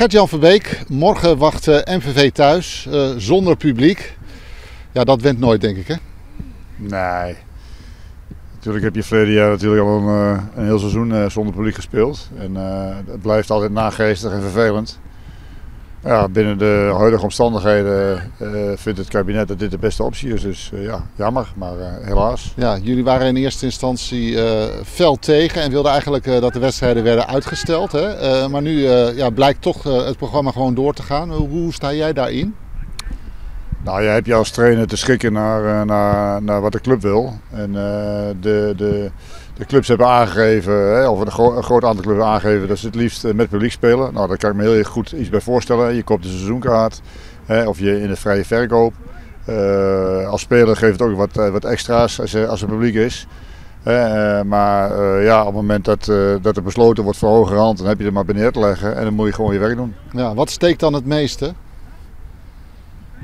Gert-Jan Verbeek, morgen wacht MVV thuis uh, zonder publiek. Ja, dat went nooit, denk ik, hè? Nee. Natuurlijk heb je verleden jaar natuurlijk al een, uh, een heel seizoen uh, zonder publiek gespeeld. En het blijft altijd nageestig en vervelend. Ja, binnen de huidige omstandigheden uh, vindt het kabinet dat dit de beste optie is. Dus uh, ja, jammer, maar uh, helaas. Ja, jullie waren in eerste instantie fel tegen en wilden eigenlijk dat de wedstrijden werden uitgesteld. Hè? maar nu ja, blijkt toch het programma gewoon door te gaan. Hoe, hoe sta jij daarin? Nou, je hebt je als trainer te schikken naar, naar, naar wat de club wil. En de, de, de clubs hebben aangegeven, of een, gro een, groot aantal clubs hebben aangegeven dat ze het liefst eh, met publiek spelen. Nou, daar kan ik me heel goed iets bij voorstellen. Je koopt een seizoenkaart of je in de vrije verkoop. Uh, als speler geeft het ook wat, eh, wat extra's als, als er publiek is. Maar ja, op het moment dat, dat er besloten wordt voor hoge hand, dan heb je er maar neer te leggen en dan moet je gewoon je werk doen. Ja, wat steekt dan het meeste?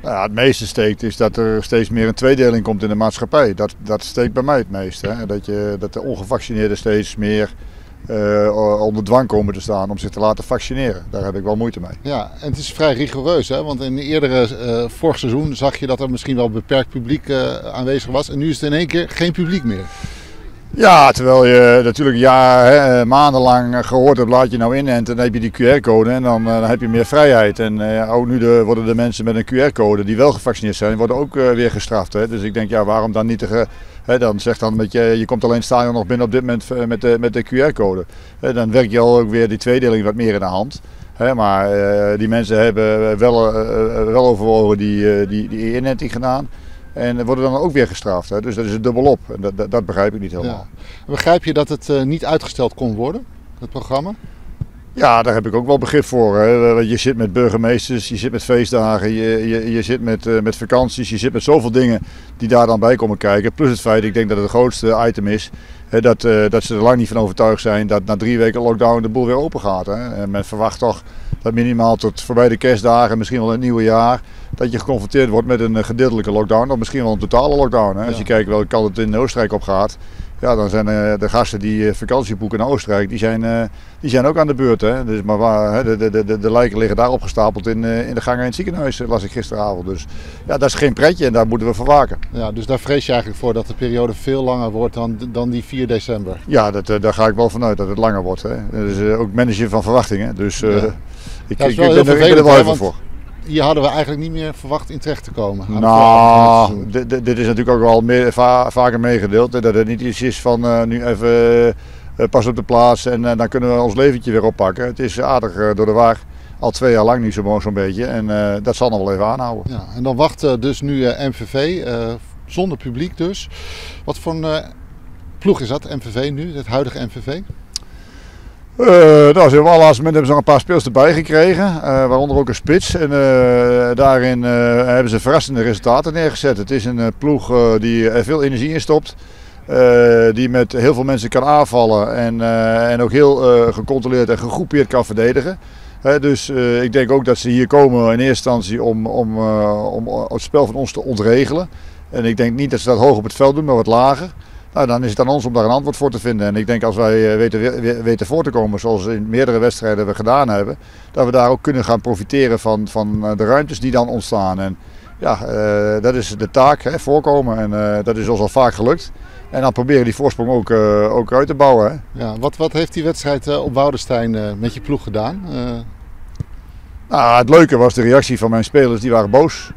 Nou, het meeste steekt is dat er steeds meer een tweedeling komt in de maatschappij. Dat, dat steekt bij mij het meest. Hè? Dat, je, dat de ongevaccineerden steeds meer uh, onder dwang komen te staan om zich te laten vaccineren. Daar heb ik wel moeite mee. Ja, en het is vrij rigoureus. Hè? Want in de eerdere, uh, vorig seizoen zag je dat er misschien wel beperkt publiek uh, aanwezig was. En nu is het in één keer geen publiek meer. Ja, terwijl je natuurlijk ja, maandenlang gehoord hebt, laat je nou in en dan heb je die QR-code en dan, dan, heb je meer vrijheid. En uh, ook nu de, worden de mensen met een QR-code die wel gevaccineerd zijn, worden ook weer gestraft. Hè. Dus ik denk, ja, waarom dan niet hè, dan zegt dan met je, je komt alleen stadion nog binnen op dit moment met de, met de QR-code. dan werk je al ook weer die tweedeling wat meer in de hand. Maar die mensen hebben wel, wel overwogen die, die, die inenting gedaan. En worden dan ook weer gestraft. Hè? Dus dat is het dubbelop. En dat, dat, dat, begrijp ik niet helemaal. Ja. Begrijp je dat het uh, niet uitgesteld kon worden, het programma? Ja, daar heb ik ook wel begrip voor. Hè. Je zit met burgemeesters, je zit met feestdagen, je, je, je zit met, uh, met vakanties, je zit met zoveel dingen die daar dan bij komen kijken. Plus het feit, ik denk dat het, het grootste item is, hè, dat, uh, dat ze er lang niet van overtuigd zijn dat na drie weken lockdown de boel weer open gaat. Hè. En men verwacht toch dat minimaal tot voorbij de kerstdagen, misschien wel het nieuwe jaar, dat je geconfronteerd wordt met een gedeeltelijke lockdown of misschien wel een totale lockdown. Hè. Als je kijkt welke kant het in Oostenrijk op gaat, ja, dan zijn uh, de gasten die vakantie boeken naar Oostenrijk, die zijn, uh, die zijn ook aan de beurt. Hè. Dus, maar waar, de, de, de, de lijken liggen daar opgestapeld in, in de gangen in het ziekenhuis, las ik gisteravond. Dus ja, dat is geen pretje en daar moeten we voor waken. Ja, dus daar vrees je eigenlijk voor dat de periode veel langer wordt dan, dan die 4 december? Ja, dat, daar ga ik wel vanuit dat het langer wordt. Hè. Dat is ook manager van verwachtingen. Dus ja. ik, ik, ik, ben, ik ben er wel even voor hier hadden we eigenlijk niet meer verwacht in terecht te komen. Nou, dit, is natuurlijk ook wel meer, va vaker meegedeeld. Dat het niet iets is van uh, nu even uh, pas op de plaats en uh, dan kunnen we ons leventje weer oppakken. Het is aardig door de war. Al twee jaar lang zo'n zo beetje. En dat zal nog wel even aanhouden. Ja, en dan wacht dus nu MVV, zonder publiek dus. Wat voor een ploeg is dat, MVV nu, het huidige MVV? Uh, nou, ze hebben al laatste moment hebben ze nog een paar speels erbij gekregen, uh, waaronder ook een spits. En uh, daarin hebben ze verrassende resultaten neergezet. Het is een ploeg die er veel energie in stopt. die met heel veel mensen kan aanvallen en, en ook heel gecontroleerd en gegroepeerd kan verdedigen. dus ik denk ook dat ze hier komen in eerste instantie om, om, om het spel van ons te ontregelen. En ik denk niet dat ze dat hoog op het veld doen, maar wat lager. Nou, dan is het aan ons om daar een antwoord voor te vinden. En ik denk als wij eh, weten, weten voor te komen, zoals in meerdere wedstrijden we gedaan hebben, dat we daar ook kunnen gaan profiteren van, van eh, de ruimtes die dan ontstaan. En ja, uh, dat is de taak, hè, voorkomen. En uh, dat is ons al vaak gelukt. En dan proberen die voorsprong ook, uh, ook uit te bouwen. Hè. Ja, wat, wat heeft die wedstrijd op Woudenstein met je ploeg gedaan? Nou, het leuke was de reactie van mijn spelers, die waren boos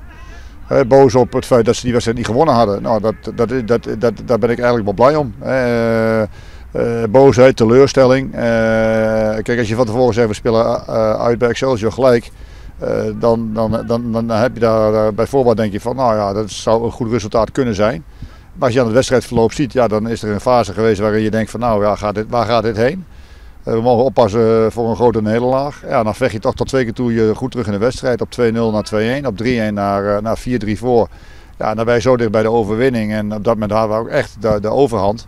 boos op het feit dat ze die wedstrijd niet gewonnen hadden. Nou, dat, dat, dat, dat, daar ben ik eigenlijk wel blij om. Uh, uh, boosheid, teleurstelling. Uh, kijk, als je van tevoren zegt we spelen uit bij Excelsior gelijk. dan, dan, dan, dan heb je daar bij voorbaat denk je van nou ja, dat zou een goed resultaat kunnen zijn. Maar als je aan het wedstrijdverloop ziet, ja, dan is er een fase geweest waarin je denkt van nou ja, gaat dit, waar gaat dit heen? Eh, we mogen oppassen voor een grote nederlaag. Ja, dan vecht je toch tot twee keer toe je goed terug in de wedstrijd. Op 2-0 naar 2-1, op 3-1 naar, eh, naar 4-3 voor. Ja, dan ben je zo dicht bij de overwinning. En op dat moment hadden we ook echt de, de overhand.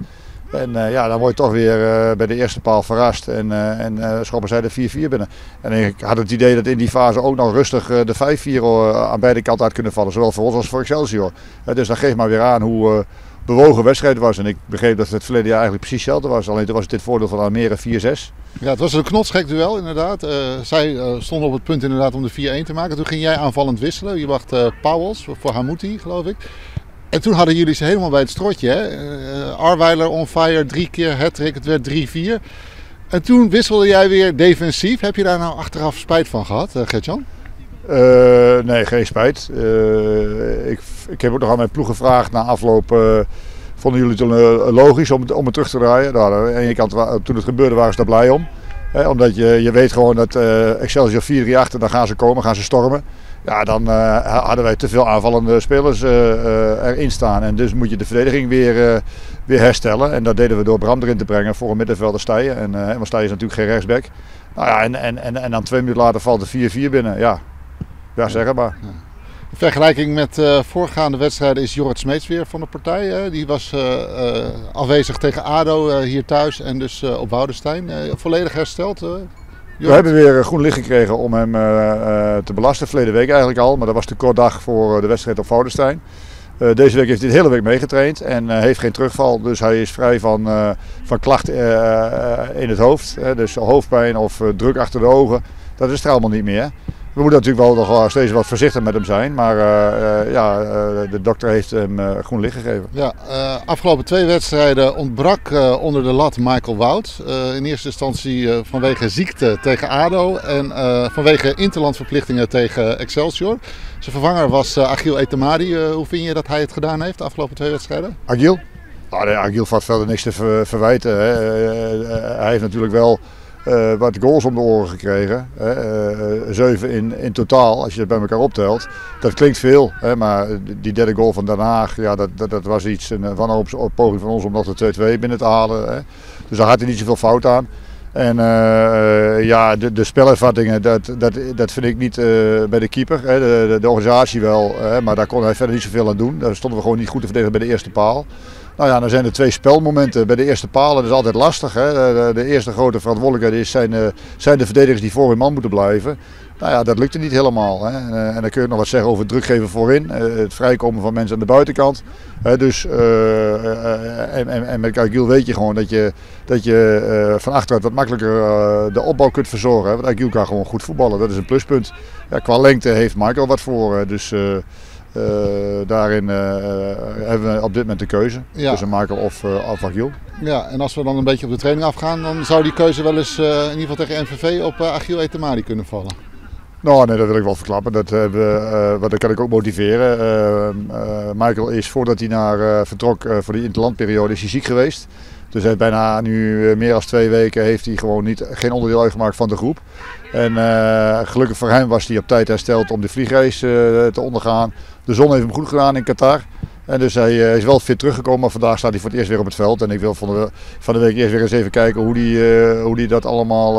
En ja, dan word je toch weer bij de eerste paal verrast. En, uh, en schoppen zij de 4-4 binnen. En ik had het idee dat in die fase ook nog rustig de 5-4 aan beide kanten uit kunnen vallen. Zowel voor ons als voor Excelsior. dus dat geeft maar weer aan hoe, bewogen wedstrijd was. En ik begreep dat het verleden jaar eigenlijk precies hetzelfde was. Alleen toen was het dit voordeel van Almere 4-6. Ja, het was een knotsgek duel inderdaad. Uh, zij uh, stonden op het punt inderdaad om de 4-1 te maken. Toen ging jij aanvallend wisselen. Je wacht uh, Pauwels voor Hamouti, geloof ik. En toen hadden jullie ze helemaal bij het strotje. Hè? Arweiler on fire, drie keer hat het werd 3-4. En toen wisselde jij weer defensief. Heb je daar nou achteraf spijt van gehad, Gertjan? Uh, nee, geen spijt. Uh, ik, ik heb ook nog aan mijn ploeg gevraagd na afloop. Uh, vonden jullie het logisch om, om het terug te draaien? Nou, aan de kant, toen het gebeurde, waren ze daar blij om. Omdat je, je weet gewoon dat Excelsior 4 3 achter, dan gaan ze komen, gaan ze stormen. Ja, dan hadden wij te veel aanvallende spelers erin staan. En dus moet je de verdediging weer, weer herstellen. En dat deden we door Bram erin te brengen voor een middenvelder Stijen. En, uh, want Stijen is natuurlijk geen rechtsback. Nou ja, en, en, en, en dan twee minuten later valt de 4-4 binnen. Ja, ja, zeg maar. In vergelijking met uh, voorgaande wedstrijden is Jorrit Smeets weer van de partij. Hè? Die was uh, uh, afwezig tegen ADO hier thuis en dus op Woudenstein. volledig hersteld. We hebben weer groen licht gekregen om hem te belasten. Verleden week eigenlijk al, maar dat was de kort dag voor de wedstrijd op Woudenstein. deze week heeft hij de hele week meegetraind en heeft geen terugval. Dus hij is vrij van, van klachten in het hoofd. dus hoofdpijn of druk achter de ogen. Dat is er allemaal niet meer. We moeten natuurlijk wel nog steeds wat voorzichtig met hem zijn. Maar uh, ja, uh, de dokter heeft hem uh, groen licht gegeven. Ja, afgelopen twee wedstrijden ontbrak onder de lat Michael Wout. in eerste instantie vanwege ziekte tegen ADO en vanwege interlandverplichtingen tegen Excelsior. Zijn vervanger was Agiel Etemadi. hoe vind je dat hij het gedaan heeft de afgelopen twee wedstrijden? Agiel? Nou, nee, Agiel valt verder niks te verwijten. Hè. hij heeft natuurlijk wel uh, wat goals om de oren gekregen. Uh, zeven in, in totaal, als je het bij elkaar optelt. Dat klinkt veel, hè, maar die derde goal van Den Haag, ja, dat, dat, dat was iets, een wanhoop poging van ons om nog de 2-2 binnen te halen. Hè. Dus daar had hij niet zoveel fout aan. En ja, de, de spelervattingen, dat, dat, dat vind ik niet bij de keeper. Hè. De, de, de, organisatie wel, hè, maar daar kon hij verder niet zoveel aan doen. Daar stonden we gewoon niet goed te verdedigen bij de eerste paal. Nou ja, dan zijn er twee spelmomenten bij de eerste palen. Is altijd lastig. Hè? De, de, eerste grote verantwoordelijkheid is, zijn, uh, zijn de verdedigers die voor hun man moeten blijven. Nou ja, dat lukte niet helemaal. Hè? En, uh, en, dan kun je nog wat zeggen over het drukgeven voorin. Uh, het vrijkomen van mensen aan de buitenkant. dus, en, en, en, met Aguil weet je gewoon dat je, dat je van achteruit wat makkelijker de opbouw kunt verzorgen. Hè? Want kan gewoon goed voetballen. Dat is een pluspunt. Ja, qua lengte heeft Michael wat voor. Dus... Uh, daarin uh, hebben we op dit moment de keuze ja. tussen Michael of, uh, of Agiel. Ja, en als we dan een beetje op de training afgaan, dan zou die keuze wel eens in ieder geval tegen MVV op Agiel Etemari kunnen vallen. Nou, nee, dat wil ik wel verklappen. Dat, hebben, dat kan ik ook motiveren. Michael is voordat hij naar vertrok voor die interlandperiode is hij ziek geweest. Dus hij bijna nu meer dan twee weken heeft hij gewoon niet, geen onderdeel uitgemaakt van de groep. En uh, gelukkig voor hem was hij op tijd hersteld om de vliegreis uh, te ondergaan. De zon heeft hem goed gedaan in Qatar. En dus hij is wel fit teruggekomen, maar vandaag staat hij voor het eerst weer op het veld. En ik wil van de, van de week eerst weer eens even kijken hoe die, hoe die dat allemaal...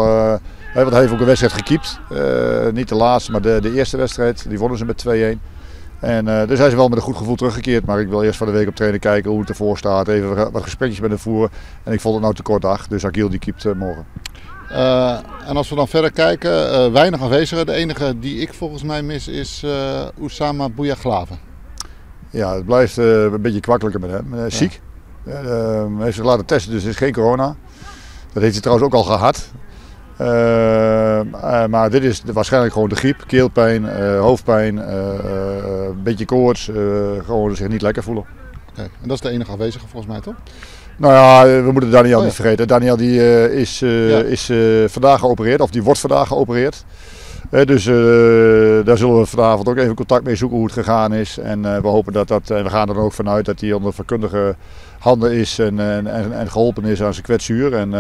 want hij heeft ook een wedstrijd gekiept. niet de laatste, maar de, de eerste wedstrijd. Die wonnen ze met 2-1. En, uh, dus hij is wel met een goed gevoel teruggekeerd. Maar ik wil eerst van de week op trainen kijken hoe het ervoor staat. Even wat gesprekjes met hem voeren. En ik vond het nou te kort dag. Dus Akil die keept uh, morgen. Uh, en als we dan verder kijken, weinig aanwezigen. De enige die ik volgens mij mis is Oussama Bouyaglaven. Ja, het blijft een beetje kwakkelijker met hem. ziek. Ja. hij heeft zich laten testen, dus het is geen corona. Dat heeft hij trouwens ook al gehad. Uh, maar dit is waarschijnlijk gewoon de griep, keelpijn, uh, hoofdpijn, uh, een beetje koorts, gewoon zich niet lekker voelen. Okay. En dat is de enige aanwezige volgens mij toch? Nou ja, we moeten Daniel oh, ja. niet vergeten. Daniel die, is, ja. is vandaag geopereerd, of die wordt vandaag geopereerd. dus daar zullen we vanavond ook even contact mee zoeken hoe het gegaan is. En we hopen dat dat, en we gaan er ook vanuit dat hij onder verkundige handen is en, en, en, geholpen is aan zijn kwetsuur. En,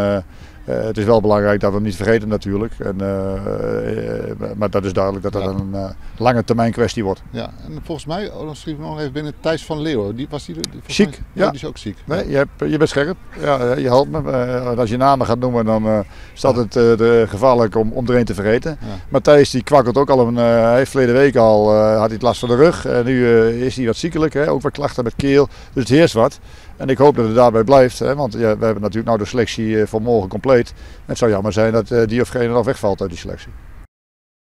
uh, het is wel belangrijk dat we hem niet vergeten natuurlijk. En, uh, maar dat is duidelijk dat dat ja. een lange termijn kwestie wordt. Ja, en volgens mij, oh, dan schreef ik nog even binnen, Thijs van Leeuwen. Die, was die, ziek? Mij, ja. Die is ook ziek. Nee, je, hebt, je bent scherp. Ja, je helpt me. als je namen gaat noemen, dan is het ja. gevaarlijk om, om er te vergeten. Ja. Maar Thijs die kwakkelt ook al een, hij heeft verleden week al, had hij last van de rug. En nu is hij wat ziekelijk, hè? ook wat klachten met keel. Dus het heerst wat. En ik hoop dat het daarbij blijft, hè, want we hebben natuurlijk nou de selectie voor morgen compleet. Het zou jammer zijn dat die of geen nog wegvalt uit die selectie.